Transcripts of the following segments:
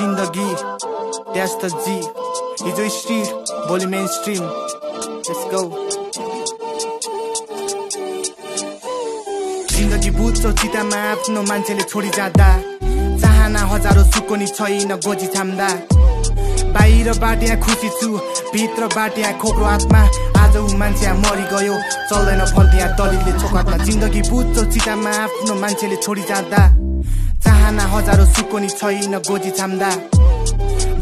जिन्दगी त्यस त जी। हिजो स्ट्रिट भोलि मेन स्ट्रिम गो जिन्दगी बुझ्छौ चितामा आफ्नो मान्छेले छोडी जाँदा चाहना हजारो सुको नि छैन गोजी छाम्दा। बाहिरबाट यहाँ खुसी छु भित्रबाट यहाँ खोक्रो आत्मा। आज ऊ मान्छे यहाँ मरिगयो चल्दैन यहाँ दलितले छोकातमा जिन्दगी बुझ्छौ चितामा आफ्नो मान्छेले छोडी जाँदा चाहना हजारो सुको नि छैन गोजी छाम्दा।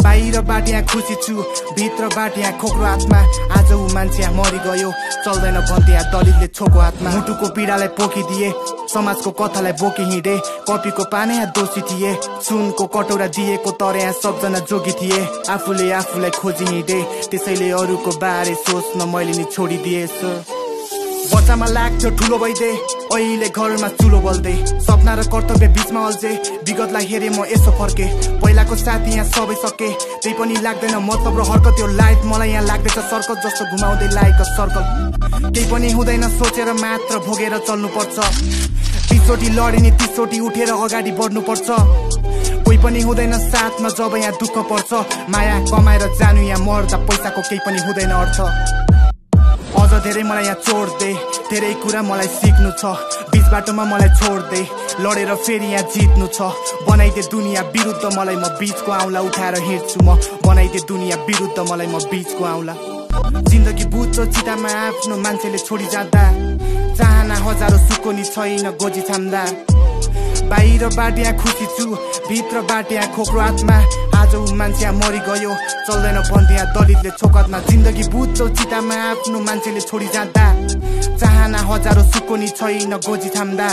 बाहिरबाट यहाँ खुसी छु भित्रबाट यहाँ खोक्रो आत्मा। आज ऊ मान्छे यहाँ मरिगयो चल्दैन भन्थे यहाँ दलितले छोको हातमा मुटुको पीडालाई पोखिदिए समाजको कथालाई बोकी हिँडे। कपीको पाने यहाँ दोषी थिए सुनको कटौरा दिएको तर यहाँ सबजना जोगी थिए। आफूले आफूलाई खोजी हिँडे त्यसैले अरूको बारे सोच्न मैले नि छोडिदिए बच्चामा लाग्थ्यो ठुलो भइदे अहिले घरमा चुलो बल्दै सपना र कर्तव्य बिचमा अल्झे। विगतलाई हेरे म यसो फर्के। पहिलाको साथी यहाँ सबै सके। त्यही पनि लाग्दैन मतलब र हर्कत त्यो लाइफ मलाई यहाँ लाग्दैछ। सर्कल जस्तो घुमाउँदै लागेको सर्कल। केही पनि हुँदैन सोचेर मात्र भोगेर चल्नु पर्छ तिसचोटि लडे नि तिसचोटि उठेर अगाडि बढ्नु पर्छ कोही पनि हुँदैन साथमा जब यहाँ दुःख पर्छ। माया कमाएर जानु यहाँ मर्दा पैसाको केही पनि हुँदैन अर्थ। धेरै मलाई यहाँ छोड्दे धेरै कुरा मलाई सिक्नु छ। बिच बाटोमा मलाई छोड्दे लडेर फेरि यहाँ जित्नु छ। बनाइदे दुनियाँ विरुद्ध मलाई म बिचको आउला उठाएर हिँड्छु म। बनाइदे दुनियाँ विरुद्ध मलाई म बिचको आउला। जिन्दगी बुझ्छ चितामा आफ्नो मान्छेले छोडी जाँदा चाहना हजारो सुको नि छैन गोजी छाम्दा। बाहिरबाट यहाँ खुसी छु भित्रबाट यहाँ खोक्रो आत्मा। आज ऊ मान्छे यहाँ मरिगयो चल्दैन यहाँ दलितले छोकतमा जिन्दगी बुझ्छौ चितामा आफ्नो मान्छेले छोडी जाँदा चाहना हजारो सुको नि छैन गोजी थाम्दा।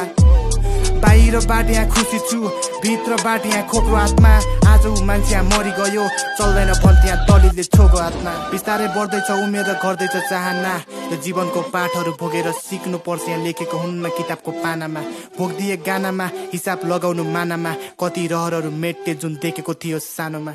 बाहिरबाट यहाँ खुसी छु। भित्रबाट यहाँ खोक्रो आत्मा। आज ऊ मान्छे यहाँ मरिगयो। चल्दैन भन्थे यहाँ दलितले छोको हातमा बिस्तारै बढ्दैछ उमेर गर्दैछ चाहना। यो जीवनको पाठहरू भोगेर सिक्नु पर्छ यहाँ लेखेको हुन्न किताबको पानामा। भोगिदिए गानामा हिसाब लगाउनु मानामा। कति रहरहरू मेटे जुन देखेको थियो सानोमा।